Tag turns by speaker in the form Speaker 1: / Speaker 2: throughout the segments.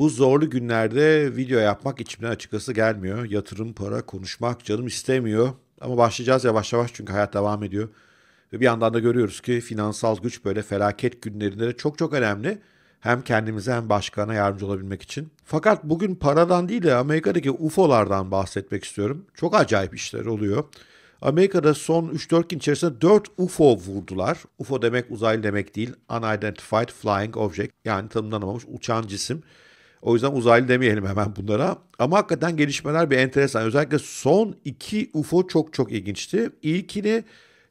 Speaker 1: Bu zorlu günlerde video yapmak içimden açıkçası gelmiyor. Yatırım, para, konuşmak canım istemiyor. Ama başlayacağız yavaş yavaş çünkü hayat devam ediyor. Ve bir yandan da görüyoruz ki finansal güç böyle felaket günlerinde de çok çok önemli. Hem kendimize hem başkana yardımcı olabilmek için. Fakat bugün paradan değil de Amerika'daki UFO'lardan bahsetmek istiyorum. Çok acayip işler oluyor. Amerika'da son 3-4 gün içerisinde 4 UFO vurdular. UFO demek uzaylı demek değil. Unidentified Flying Object yani tanımlanamamış uçan cisim. O yüzden uzaylı demeyelim hemen bunlara. Ama hakikaten gelişmeler bir enteresan. Özellikle son iki UFO çok çok ilginçti. İlkini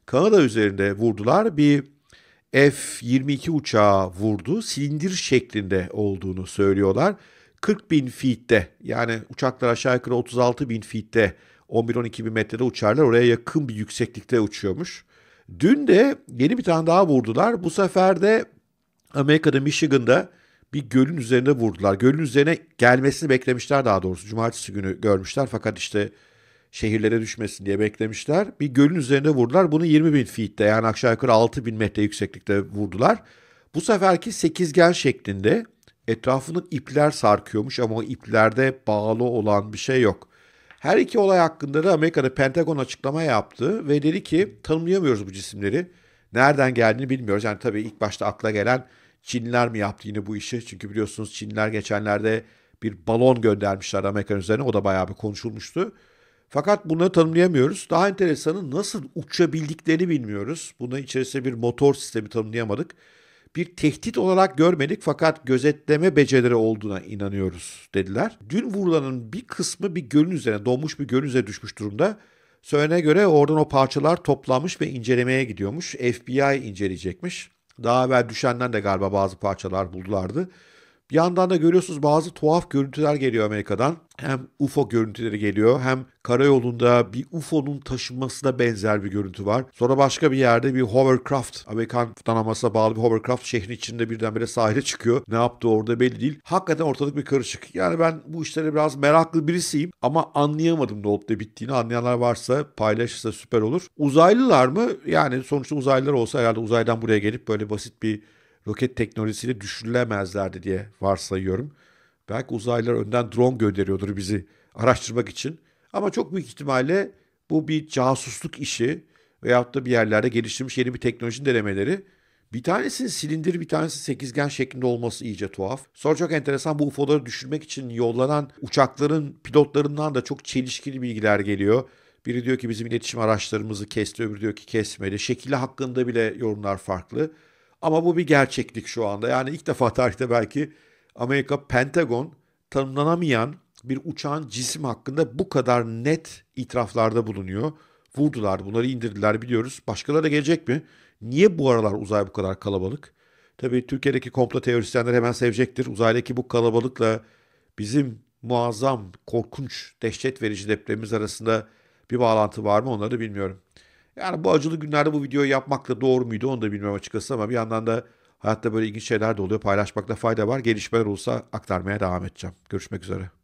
Speaker 1: Kanada üzerinde vurdular. Bir F-22 uçağı vurdu. Silindir şeklinde olduğunu söylüyorlar. 40 bin feet'te yani uçaklar aşağı yukarı 36 bin feet'te 11-12 bin metrede uçarlar. Oraya yakın bir yükseklikte uçuyormuş. Dün de yeni bir tane daha vurdular. Bu sefer de Amerika'da Michigan'da bir gölün üzerinde vurdular. Gölün üzerine gelmesini beklemişler daha doğrusu. Cumartesi günü görmüşler fakat işte şehirlere düşmesin diye beklemişler. Bir gölün üzerinde vurdular. Bunu 20 bin feet'te yani aşağı yukarı 6 bin metre yükseklikte vurdular. Bu seferki sekizgen şeklinde etrafının ipler sarkıyormuş ama o iplerde bağlı olan bir şey yok. Her iki olay hakkında da Amerika'da Pentagon açıklama yaptı ve dedi ki tanımlayamıyoruz bu cisimleri. Nereden geldiğini bilmiyoruz. Yani tabii ilk başta akla gelen Çinliler mi yaptı yine bu işi? Çünkü biliyorsunuz Çinliler geçenlerde bir balon göndermişler Amerikan üzerine. O da bayağı bir konuşulmuştu. Fakat bunları tanımlayamıyoruz. Daha enteresanı nasıl uçabildiklerini bilmiyoruz. Bunun içerisinde bir motor sistemi tanımlayamadık. Bir tehdit olarak görmedik fakat gözetleme becerileri olduğuna inanıyoruz dediler. Dün vurulanın bir kısmı bir gölün üzerine, donmuş bir gölün üzerine düşmüş durumda. Söylenene göre oradan o parçalar toplanmış ve incelemeye gidiyormuş. FBI inceleyecekmiş. Daha evvel düşenden de galiba bazı parçalar buldulardı. Bir yandan da görüyorsunuz bazı tuhaf görüntüler geliyor Amerika'dan. Hem UFO görüntüleri geliyor hem karayolunda bir UFO'nun taşınmasına benzer bir görüntü var. Sonra başka bir yerde bir hovercraft, Amerikan donanmasına bağlı bir hovercraft şehrin içinde birdenbire sahile çıkıyor. Ne yaptığı orada belli değil. Hakikaten ortalık bir karışık. Yani ben bu işlere biraz meraklı birisiyim ama anlayamadım ne olup da bittiğini. Anlayanlar varsa paylaşırsa süper olur. Uzaylılar mı? Yani sonuçta uzaylılar olsa herhalde uzaydan buraya gelip böyle basit bir roket teknolojisiyle düşürülemezlerdi diye varsayıyorum. Belki uzaylılar önden drone gönderiyordur bizi araştırmak için. Ama çok büyük ihtimalle bu bir casusluk işi veyahut da bir yerlerde geliştirilmiş yeni bir teknolojinin denemeleri. Bir tanesi silindir bir tanesi sekizgen şeklinde olması iyice tuhaf. Sonra çok enteresan bu UFO'ları düşürmek için yollanan uçakların pilotlarından da çok çelişkili bilgiler geliyor. Biri diyor ki bizim iletişim araçlarımızı kesti, öbürü diyor ki kesmedi. Şekili hakkında bile yorumlar farklı. Ama bu bir gerçeklik şu anda. Yani ilk defa tarihte belki Amerika Pentagon tanımlanamayan bir uçağın cisim hakkında bu kadar net itiraflarda bulunuyor. Vurdular, bunları indirdiler biliyoruz. Başkaları da gelecek mi? Niye bu aralar uzay bu kadar kalabalık? Tabii Türkiye'deki komplo teorisyenler hemen sevecektir. Uzaydaki bu kalabalıkla bizim muazzam, korkunç, dehşet verici depremimiz arasında bir bağlantı var mı onları bilmiyorum. Yani bu acılı günlerde bu videoyu yapmak da doğru muydu onu da bilmiyorum açıkçası ama bir yandan da hayatta böyle ilginç şeyler de oluyor. Paylaşmakta fayda var. Gelişmeler olursa aktarmaya devam edeceğim. Görüşmek üzere.